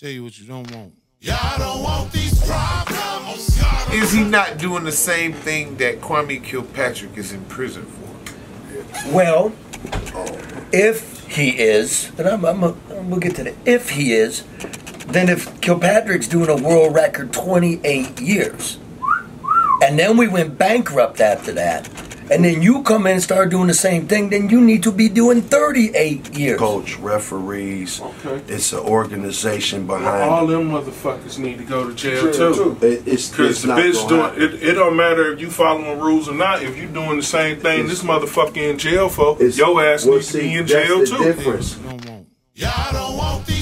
Tell you what you don't want. Y'all don't want these problems. Is he not doing the same thing that Kwame Kilpatrick is in prison for? Well, oh. if he is, and I'm, I'm, I'm we'll get to that. If he is, then if Kilpatrick's doing a world record 28 years, and then we went bankrupt after that, and then you come in and start doing the same thing, then you need to be doing 38 years. Coach, referees. Okay. It's an organization behind All them motherfuckers need to go to jail, Jail, too. too. it. It's, Because it's the not bitch gonna doing it, it don't matter if you following rules or not. If you doing the same thing this motherfucker in jail for, It's- your ass well, needs to be in that's jail the too. difference. You don't want. Y'all don't want these problems.